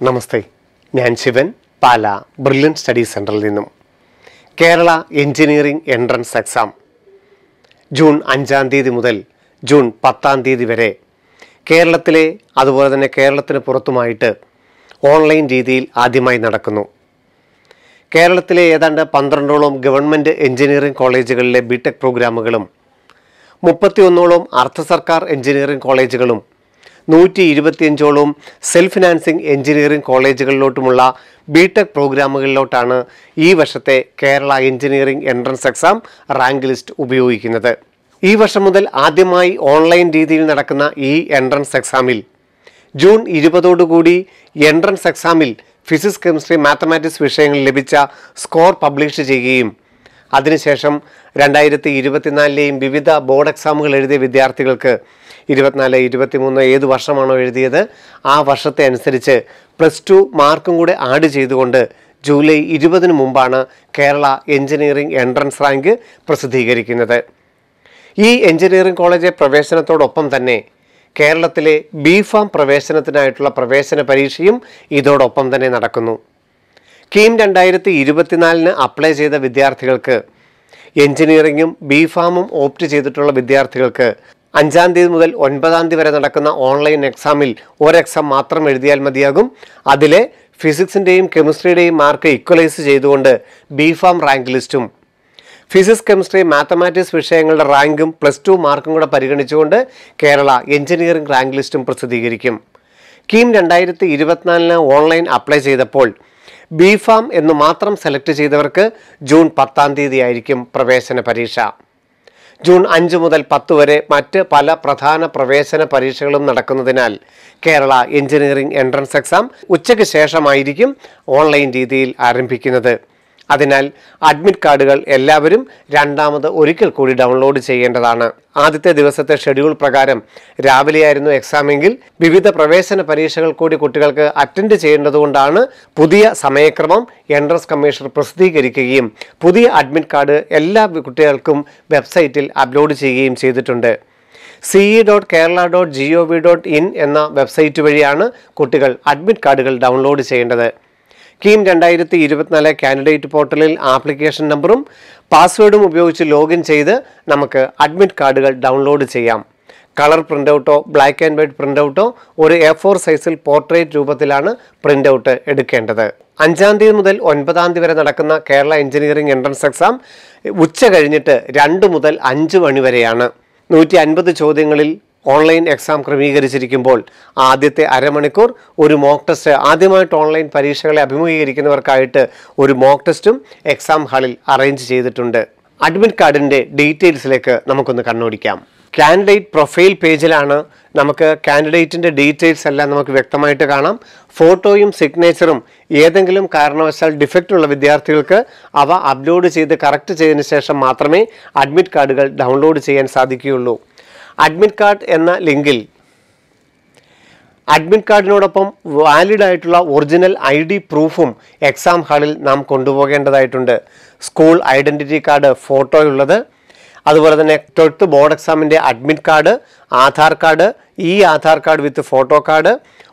നമസ്തേ. ഞാൻ ശിവൻ പാല brilliant study സെന്ററിൽ നിന്നും. Kerala engineering entrance exam June അഞ്ചാം തീയതി മുതൽ ജൂൺ പത്താം തീയതി വരെ കേരളത്തിലെ അതുപോലെ തന്നെ കേരളത്തിന് പുറത്തുമായിട്ട് ഓൺലൈൻ രീതിയിൽ ആദ്യമായി നടക്കുന്നു. കേരളത്തിലെ ഏതാണ്ട് പന്ത്രണ്ടോളം ഗവൺമെന്റ് എഞ്ചിനീയറിംഗ് കോളേജുകളിലെ ബിടെക് പ്രോഗ്രാമുകളും മുപ്പത്തിയൊന്നോളം അർദ്ധ സർക്കാർ എഞ്ചിനീയറിംഗ് കോളേജുകളും നൂറ്റി ഇരുപത്തിയഞ്ചോളം സെൽഫ് ഫിനാൻസിംഗ് എഞ്ചിനീയറിംഗ് കോളേജുകളിലോട്ടുമുള്ള ബിടെക് പ്രോഗ്രാമുകളിലോട്ടാണ് ഈ വർഷത്തെ Kerala engineering entrance exam rank list ഉപയോഗിക്കുന്നത്. ഈ വർഷം മുതൽ ആദ്യമായി ഓൺലൈൻ രീതിയിൽ നടക്കുന്ന ഈ എൻട്രൻസ് എക്സാമിൽ ജൂൺ ഇരുപതോടുകൂടി എൻട്രൻസ് എക്സാമിൽ ഫിസിക്സ് കെമിസ്ട്രി മാത്തമാറ്റിക്സ് വിഷയങ്ങളിൽ ലഭിച്ച സ്കോർ പബ്ലിഷ് ചെയ്യുകയും അതിനുശേഷം രണ്ടായിരത്തി ഇരുപത്തിനാലിലെയും വിവിധ ബോർഡ് എക്സാമുകൾ എഴുതിയ വിദ്യാർത്ഥികൾക്ക് ഇരുപത്തിനാല് ഇരുപത്തിമൂന്ന് ഏത് വർഷമാണോ എഴുതിയത്? ആ വർഷത്തെ അനുസരിച്ച് പ്ലസ് ടു മാർക്കും കൂടെ ആഡ് ചെയ്തുകൊണ്ട് ജൂലൈ ഇരുപതിന് മുമ്പാണ് കേരള എഞ്ചിനീയറിംഗ് എൻട്രൻസ് റാങ്ക് പ്രസിദ്ധീകരിക്കുന്നത്. ഈ എഞ്ചിനീയറിംഗ് കോളേജ് പ്രവേശനത്തോടൊപ്പം തന്നെ കേരളത്തിലെ ബി ഫാം പ്രവേശനത്തിനായിട്ടുള്ള പ്രവേശന പരീക്ഷയും ഇതോടൊപ്പം തന്നെ നടക്കുന്നു. കീം രണ്ടായിരത്തി ഇരുപത്തിനാലിന് അപ്ലൈ ചെയ്ത വിദ്യാർത്ഥികൾക്ക് എഞ്ചിനീയറിംഗും ബി ഫാമും ഓപ്റ്റ് ചെയ്തിട്ടുള്ള വിദ്യാർത്ഥികൾക്ക് അഞ്ചാം തീയതി മുതൽ ഒൻപതാം തീയതി വരെ നടക്കുന്ന ഓൺലൈൻ എക്സാമിൽ ഒരു എക്സാം മാത്രം എഴുതിയാൽ മതിയാകും. അതിലെ ഫിസിക്സിന്റെയും കെമിസ്ട്രിയുടെയും മാർക്ക് ഇക്വലൈസ് ചെയ്തുകൊണ്ട് ബി ഫാം റാങ്ക് ലിസ്റ്റും. ഫിസിക്സ് കെമിസ്ട്രി മാത്തമാറ്റിക്സ് വിഷയങ്ങളുടെ റാങ്കും പ്ലസ് ടു മാർക്കും കൂടെ പരിഗണിച്ചുകൊണ്ട് കേരള എഞ്ചിനീയറിംഗ് റാങ്ക് ലിസ്റ്റും പ്രസിദ്ധീകരിക്കും. കീം രണ്ടായിരത്തി ഇരുപത്തിനാലിന് ഓൺലൈൻ അപ്ലൈ ചെയ്തപ്പോൾ ബി ഫാം എന്ന് മാത്രം സെലക്ട് ചെയ്തവർക്ക് ജൂൺ പത്താം തീയതി ആയിരിക്കും പ്രവേശന പരീക്ഷ. ജൂൺ അഞ്ച് മുതൽ പത്ത് വരെ മറ്റ് പല പ്രധാന പ്രവേശന പരീക്ഷകളും നടക്കുന്നതിനാൽ കേരള എഞ്ചിനീയറിംഗ് എൻട്രൻസ് എക്സാം ഉച്ചയ്ക്ക് ശേഷമായിരിക്കും ഓൺലൈൻ രീതിയിൽ ആരംഭിക്കുന്നത്. അതിനാൽ അഡ്മിറ്റ് കാർഡുകൾ എല്ലാവരും രണ്ടാമത് ഒരിക്കൽ കൂടി ഡൗൺലോഡ് ചെയ്യേണ്ടതാണ്. ആദ്യത്തെ ദിവസത്തെ ഷെഡ്യൂൾ പ്രകാരം രാവിലെയായിരുന്നു എക്സാമെങ്കിൽ വിവിധ പ്രവേശന പരീക്ഷകൾ കൂടി കുട്ടികൾക്ക് അറ്റൻഡ് ചെയ്യേണ്ടതുകൊണ്ടാണ് പുതിയ സമയക്രമം എൻട്രൻസ് കമ്മീഷണർ പ്രസിദ്ധീകരിക്കുകയും പുതിയ അഡ്മിറ്റ് കാർഡ് എല്ലാ കുട്ടികൾക്കും വെബ്സൈറ്റിൽ അപ്ലോഡ് ചെയ്യുകയും ചെയ്തിട്ടുണ്ട്. C E dot Kerala dot G O V dot in എന്ന വെബ്സൈറ്റ് വഴിയാണ് കുട്ടികൾ അഡ്മിറ്റ് കാർഡുകൾ ഡൗൺലോഡ് ചെയ്യേണ്ടത്. കീം രണ്ടായിരത്തി ഇരുപത്തിനാല് കാൻഡിഡേറ്റ് പോർട്ടലിൽ ആപ്ലിക്കേഷൻ നമ്പറും പാസ്വേഡും ഉപയോഗിച്ച് ലോഗിൻ ചെയ്ത് നമുക്ക് അഡ്മിറ്റ് കാർഡുകൾ ഡൗൺലോഡ് ചെയ്യാം. കളർ പ്രിന്റ് ഔട്ടോ ബ്ലാക്ക് ആൻഡ് വൈറ്റ് പ്രിന്റ് ഔട്ടോ ഒരു എ ഫോർ സൈസിൽ പോർട്രേറ്റ് രൂപത്തിലാണ് പ്രിന്റ് ഔട്ട് എടുക്കേണ്ടത്. അഞ്ചാം തീയതി മുതൽ ഒൻപതാം തീയതി വരെ നടക്കുന്ന കേരള എഞ്ചിനീയറിംഗ് എൻട്രൻസ് എക്സാം ഉച്ച കഴിഞ്ഞിട്ട് രണ്ട് മുതൽ അഞ്ച് മണി വരെയാണ്. നൂറ്റി അൻപത് ചോദ്യങ്ങളിൽ ഓൺലൈൻ എക്സാം ക്രമീകരിച്ചിരിക്കുമ്പോൾ ആദ്യത്തെ അരമണിക്കൂർ ഒരു മോക്ക് ടെസ്റ്റ്. ആദ്യമായിട്ട് ഓൺലൈൻ പരീക്ഷകളെ അഭിമുഖീകരിക്കുന്നവർക്കായിട്ട് ഒരു മോക്ക് ടെസ്റ്റും എക്സാം ഹാളിൽ അറേഞ്ച് ചെയ്തിട്ടുണ്ട്. അഡ്മിറ്റ് കാർഡിന്റെ ഡീറ്റെയിൽസിലേക്ക് നമുക്കൊന്ന് കണ്ണോടിക്കാം. കാൻഡിഡേറ്റ് പ്രൊഫൈൽ പേജിലാണ് നമുക്ക് കാൻഡിഡേറ്റിന്റെ ഡീറ്റെയിൽസ് എല്ലാം നമുക്ക് വ്യക്തമായിട്ട് കാണാം. ഫോട്ടോയും സിഗ്നേച്ചറും ഏതെങ്കിലും കാരണവശാൽ ഡിഫക്റ്റ് ഉള്ള വിദ്യാർത്ഥികൾക്ക് അവ അപ്ലോഡ് ചെയ്ത് കറക്റ്റ് ചെയ്തതിന് ശേഷം മാത്രമേ അഡ്മിറ്റ് കാർഡുകൾ ഡൗൺലോഡ് ചെയ്യാൻ സാധിക്കുകയുള്ളൂ. അഡ്മിറ്റ് കാർഡ് എന്ന ലിങ്കിൽ അഡ്മിറ്റ് കാർഡിനോടൊപ്പം വാലിഡ് ആയിട്ടുള്ള ഒറിജിനൽ ഐ ഡി പ്രൂഫും എക്സാം ഹാളിൽ നാം കൊണ്ടുപോകേണ്ടതായിട്ടുണ്ട്. സ്കൂൾ ഐഡന്റിറ്റി കാർഡ് ഫോട്ടോയുള്ളത് അതുപോലെ തന്നെ ട്വൽത്ത് ബോർഡ് എക്സാമിന്റെ അഡ്മിറ്റ് കാർഡ് ആധാർ കാർഡ് ഈ Aadhaar card with photo card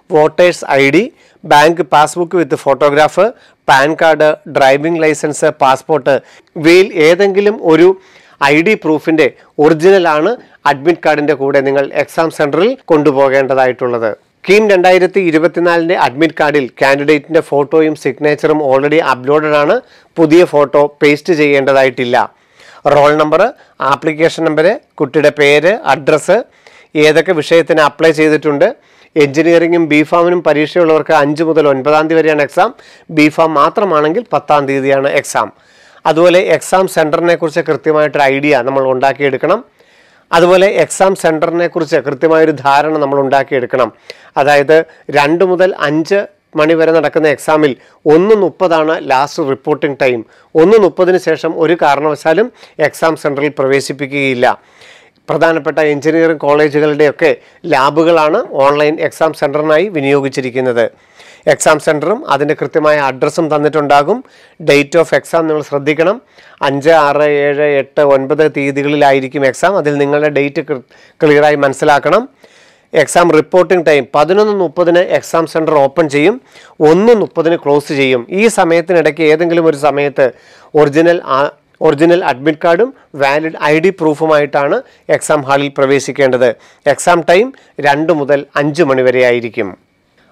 voters I D bank passbook with photograph PAN card driving licence passport ഇവയിൽ ഏതെങ്കിലും ഒരു ഐ ഡി പ്രൂഫിന്റെ ഒറിജിനലാണ് അഡ്മിറ്റ് കാർഡിന്റെ കൂടെ നിങ്ങൾ എക്സാം സെന്ററിൽ കൊണ്ടുപോകേണ്ടതായിട്ടുള്ളത്. കീം രണ്ടായിരത്തി ഇരുപത്തിനാലിന്റെ അഡ്മിറ്റ് കാർഡിൽ കാൻഡിഡേറ്റിന്റെ ഫോട്ടോയും സിഗ്നേച്ചറും ഓൾറെഡി അപ്ലോഡഡ് ആണ്. പുതിയ ഫോട്ടോ പേസ്റ്റ് ചെയ്യേണ്ടതായിട്ടില്ല. റോൾ നമ്പർ ആപ്ലിക്കേഷൻ നമ്പർ കുട്ടിയുടെ പേര് അഡ്രസ്സ് ഏതൊക്കെ വിഷയത്തിന് അപ്ലൈ ചെയ്തിട്ടുണ്ട്. എഞ്ചിനീയറിംഗും ബി ഫാമിനും പരീക്ഷയുള്ളവർക്ക് അഞ്ച് മുതൽ ഒൻപതാം തീയതി വരെയാണ് എക്സാം. ബി ഫാം മാത്രമാണെങ്കിൽ പത്താം തീയതിയാണ് എക്സാം. അതുപോലെ എക്സാം സെന്ററിനെ കുറിച്ച് കൃത്യമായിട്ടൊരു ഐഡിയ നമ്മൾ ഉണ്ടാക്കിയെടുക്കണം. അതുപോലെ എക്സാം സെന്ററിനെ കുറിച്ച് കൃത്യമായൊരു ധാരണ നമ്മൾ ഉണ്ടാക്കിയെടുക്കണം. അതായത് രണ്ട് മുതൽ അഞ്ച് മണി വരെ നടക്കുന്ന എക്സാമിൽ ഒന്ന് മുപ്പതാണ് ലാസ്റ്റ് റിപ്പോർട്ടിംഗ് ടൈം ഒന്ന് മുപ്പതിന് ശേഷം ഒരു കാരണവശാലും എക്സാം സെന്ററിൽ പ്രവേശിപ്പിക്കുകയില്ല. പ്രധാനപ്പെട്ട എഞ്ചിനീയറിംഗ് കോളേജുകളുടെയൊക്കെ ലാബുകളാണ് ഓൺലൈൻ എക്സാം സെന്ററിനായി വിനിയോഗിച്ചിരിക്കുന്നത്. എക്സാം സെന്ററും അതിന്റെ കൃത്യമായ അഡ്രസ്സും തന്നിട്ടുണ്ടാകും. ഡേറ്റ് ഓഫ് എക്സാം നിങ്ങൾ ശ്രദ്ധിക്കണം. അഞ്ച് ആറ് ഏഴ് എട്ട് ഒൻപത് തീയതികളിലായിരിക്കും എക്സാം അതിൽ നിങ്ങളുടെ ഡേറ്റ് ക്ലിയറായി മനസ്സിലാക്കണം. എക്സാം റിപ്പോർട്ടിംഗ് ടൈം പതിനൊന്ന് മുപ്പതിന് എക്സാം സെന്റർ ഓപ്പൺ ചെയ്യും. ഒന്ന് മുപ്പതിന് ക്ലോസ് ചെയ്യും. ഈ സമയത്തിനിടയ്ക്ക് ഏതെങ്കിലും ഒരു സമയത്ത് ഒറിജിനൽ ഒറിജിനൽ അഡ്മിറ്റ് കാർഡും വാലിഡ് ഐ ഡി പ്രൂഫുമായിട്ടാണ് എക്സാം ഹാളിൽ പ്രവേശിക്കേണ്ടത്. എക്സാം ടൈം രണ്ട് മുതൽ അഞ്ച് മണി വരെ ആയിരിക്കും.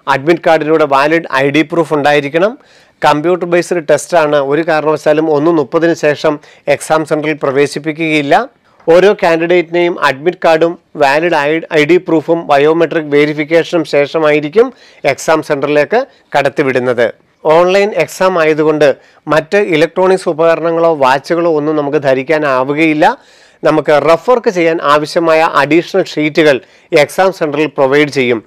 അഡ്മിറ്റ് കാർഡിലൂടെ വാലിഡ് ഐ ഡി പ്രൂഫ് ഉണ്ടായിരിക്കണം. കമ്പ്യൂട്ടർ ബേസ്ഡ് ടെസ്റ്റാണ് ഒരു കാരണവശാലും ഒന്ന് മുപ്പതിന് ശേഷം എക്സാം സെന്ററിൽ പ്രവേശിപ്പിക്കുകയില്ല. ഓരോ കാൻഡിഡേറ്റിനെയും അഡ്മിറ്റ് കാർഡും വാലിഡ് ഐ ഐ ഡി പ്രൂഫും ബയോമെട്രിക് വെരിഫിക്കേഷനും ശേഷമായിരിക്കും എക്സാം സെന്ററിലേക്ക് കടത്തിവിടുന്നത്. ഓൺലൈൻ എക്സാം ആയതുകൊണ്ട് മറ്റ് ഇലക്ട്രോണിക്സ് ഉപകരണങ്ങളോ വാച്ചുകളോ ഒന്നും നമുക്ക് ധരിക്കാനാവുകയില്ല. നമുക്ക് റഫ് വർക്ക് ചെയ്യാൻ ആവശ്യമായ അഡീഷണൽ ഷീറ്റുകൾ എക്സാം സെന്ററിൽ പ്രൊവൈഡ് ചെയ്യും.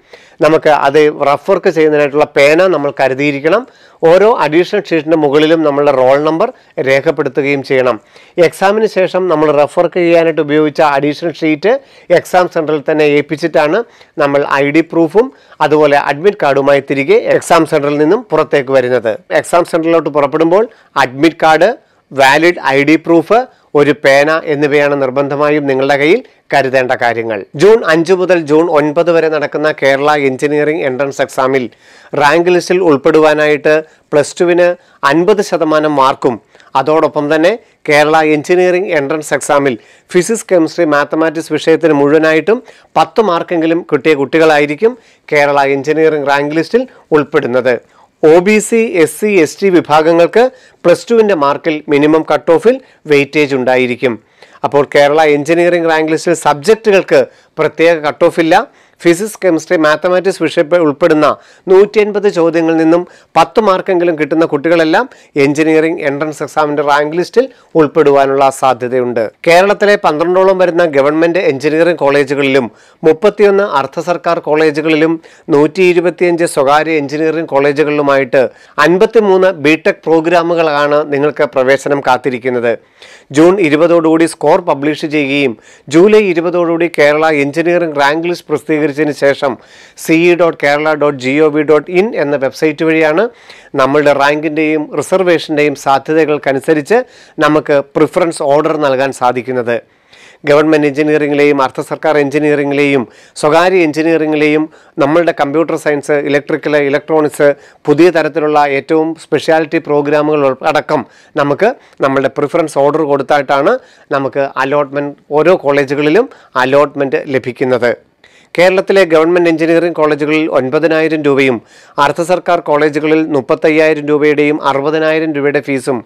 നമുക്ക് അത് റഫ് വർക്ക് ചെയ്യുന്നതിനായിട്ടുള്ള പേന നമ്മൾ കരുതിയിരിക്കണം. ഓരോ അഡീഷണൽ ഷീറ്റിന്റെ മുകളിലും നമ്മളുടെ റോൾ നമ്പർ രേഖപ്പെടുത്തുകയും ചെയ്യണം. എക്സാമിന് ശേഷം നമ്മൾ റഫ് വർക്ക് ചെയ്യാനായിട്ട് ഉപയോഗിച്ച അഡീഷണൽ ഷീറ്റ് എക്സാം സെന്ററിൽ തന്നെ ഏൽപ്പിച്ചിട്ടാണ് നമ്മൾ ഐ ഡി പ്രൂഫും അതുപോലെ അഡ്മിറ്റ് കാർഡുമായി തിരികെ എക്സാം സെന്ററിൽ നിന്നും പുറത്തേക്ക് വരുന്നത്. എക്സാം സെന്ററിലോട്ട് പുറപ്പെടുമ്പോൾ admit card valid I D proof ഒരു പേന എന്നിവയാണ് നിർബന്ധമായും നിങ്ങളുടെ കയ്യിൽ കരുതേണ്ട കാര്യങ്ങൾ. ജൂൺ അഞ്ച് മുതൽ ജൂൺ ഒൻപത് വരെ നടക്കുന്ന Kerala engineering entrance exam rank ലിസ്റ്റിൽ ഉൾപ്പെടുവാനായിട്ട് പ്ലസ് ടുവിന് അൻപത് ശതമാനം മാർക്കും. അതോടൊപ്പം തന്നെ Kerala engineering entrance exam physics chemistry mathematics വിഷയത്തിന് മുഴുവനായിട്ടും പത്ത് മാർക്കെങ്കിലും കിട്ടിയ കുട്ടികളായിരിക്കും കേരള എഞ്ചിനീയറിംഗ് റാങ്ക് ലിസ്റ്റിൽ ഉൾപ്പെടുന്നത്. O B C S C S T വിഭാഗങ്ങൾക്ക് പ്ലസ് ടുവിന്റെ മാർക്കിൽ മിനിമം കട്ട് ഓഫിൽ വെയിറ്റേജ് ഉണ്ടായിരിക്കും. അപ്പോൾ കേരള എഞ്ചിനീയറിംഗ് റാങ്ക് ലിസ്റ്റിൽ സബ്ജക്റ്റുകൾക്ക് പ്രത്യേക കട്ട് ഓഫ് ഇല്ല. ഫിസിക്സ് കെമിസ്ട്രി മാത്തമാറ്റിക്സ് വിഷയ ഉൾപ്പെടുന്ന നൂറ്റി അൻപത് ചോദ്യങ്ങളിൽ നിന്നും പത്ത് മാർക്കെങ്കിലും കിട്ടുന്ന കുട്ടികളെല്ലാം എഞ്ചിനീയറിംഗ് എൻട്രൻസ് എക്സാമിന്റെ റാങ്ക് ലിസ്റ്റിൽ ഉൾപ്പെടുവാനുള്ള സാധ്യതയുണ്ട്. കേരളത്തിലെ പന്ത്രണ്ടോളം വരുന്ന ഗവൺമെന്റ് എഞ്ചിനീയറിംഗ് കോളേജുകളിലും മുപ്പത്തിയൊന്ന് അർദ്ധ സർക്കാർ കോളേജുകളിലും നൂറ്റി ഇരുപത്തിയഞ്ച് സ്വകാര്യ എഞ്ചിനീയറിംഗ് കോളേജുകളിലുമായിട്ട് അൻപത്തിമൂന്ന് ബി ടെക് പ്രോഗ്രാമുകളാണ് നിങ്ങൾക്ക് പ്രവേശനം കാത്തിരിക്കുന്നത്. ജൂൺ ഇരുപതോടുകൂടി സ്കോർ പബ്ലിഷ് ചെയ്യുകയും ജൂലൈ ഇരുപതോടുകൂടി കേരള എഞ്ചിനീയറിംഗ് റാങ്ക് ലിസ്റ്റ് പ്രസിദ്ധീകരിച്ചതിന് ശേഷം C dot Kerala dot G O V dot in എന്ന വെബ്സൈറ്റ് വഴിയാണ് നമ്മളുടെ റാങ്കിന്റെയും റിസർവേഷന്റെയും സാധ്യതകൾക്കനുസരിച്ച് നമുക്ക് പ്രിഫറൻസ് ഓർഡർ നൽകാൻ സാധിക്കുന്നത്. ഗവൺമെന്റ് എഞ്ചിനീയറിംഗിലെയും അർദ്ധ സർക്കാർ എഞ്ചിനീയറിംഗിലെയും സ്വകാര്യ എഞ്ചിനീയറിംഗിലെയും നമ്മളുടെ കമ്പ്യൂട്ടർ സയൻസ് ഇലക്ട്രിക്കൽ ഇലക്ട്രോണിക്സ് പുതിയ തരത്തിലുള്ള ഏറ്റവും സ്പെഷ്യാലിറ്റി പ്രോഗ്രാമുകൾ അടക്കം നമുക്ക് നമ്മളുടെ പ്രിഫറൻസ് ഓർഡർ കൊടുത്തായിട്ടാണ് നമുക്ക് അലോട്ട്മെന്റ് ഓരോ കോളേജുകളിലും അലോട്ട്മെന്റ് ലഭിക്കുന്നത്. കേരളത്തിലെ ഗവൺമെന്റ് എഞ്ചിനീയറിംഗ് കോളേജുകളിൽ ഒൻപതിനായിരം രൂപയും അർദ്ധ സർക്കാർ കോളേജുകളിൽ മുപ്പത്തയ്യായിരം രൂപയുടെയും അറുപതിനായിരം രൂപയുടെ ഫീസും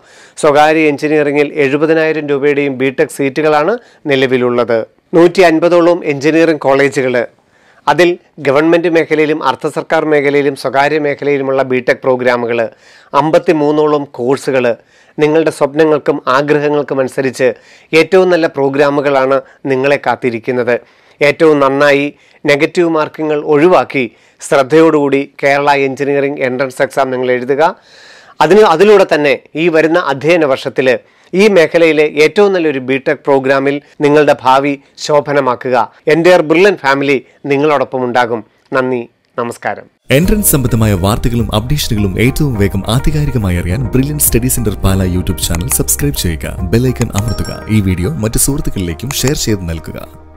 സ്വകാര്യ എഞ്ചിനീയറിംഗിൽ എഴുപതിനായിരം രൂപയുടെയും ബിടെക് സീറ്റുകളാണ് നിലവിലുള്ളത്. നൂറ്റി അൻപതോളം എഞ്ചിനീയറിംഗ് കോളേജുകൾ. അതിൽ ഗവൺമെന്റ് മേഖലയിലും അർദ്ധ സർക്കാർ മേഖലയിലും സ്വകാര്യ മേഖലയിലുമുള്ള ബിടെക് പ്രോഗ്രാമുകൾ അമ്പത്തി മൂന്നോളം കോഴ്സുകൾ. നിങ്ങളുടെ സ്വപ്നങ്ങൾക്കും ആഗ്രഹങ്ങൾക്കും അനുസരിച്ച് ഏറ്റവും നല്ല പ്രോഗ്രാമുകളാണ് നിങ്ങളെ കാത്തിരിക്കുന്നത്. ഏറ്റവും നന്നായി നെഗറ്റീവ് മാർക്കിങ്ങൾ ഒഴിവാക്കി ശ്രദ്ധയോടുകൂടി കേരള എഞ്ചിനീയറിംഗ് എൻട്രൻസ് എക്സാം നിങ്ങൾ എഴുതുക. അതിന് അതിലൂടെ തന്നെ ഈ വരുന്ന അധ്യയന വർഷത്തിൽ ഈ മേഖലയിലെ ഏറ്റവും നല്ലൊരു ബിടെക് പ്രോഗ്രാമിൽ നിങ്ങളുടെ ഭാവി ശോഭനമാക്കുക. എന്റെ ബ്രില്യൻ ഫാമിലി നിങ്ങളോടൊപ്പം ഉണ്ടാകും. നന്ദി നമസ്കാരം. എൻട്രൻസ് സംബന്ധമായ വാർത്തകളും അപ്ഡേഷനുകളും ഏറ്റവും വേഗം ആധികാരികമായി അറിയാൻ Brilliant study centre Pala YouTube channel subscribe ചെയ്യുക. ബെല്ലൈക്കൺ അമർത്തുക. ഈ വീഡിയോ മറ്റ് സുഹൃത്തുക്കളിലേക്കും ഷെയർ ചെയ്ത് നൽകുക.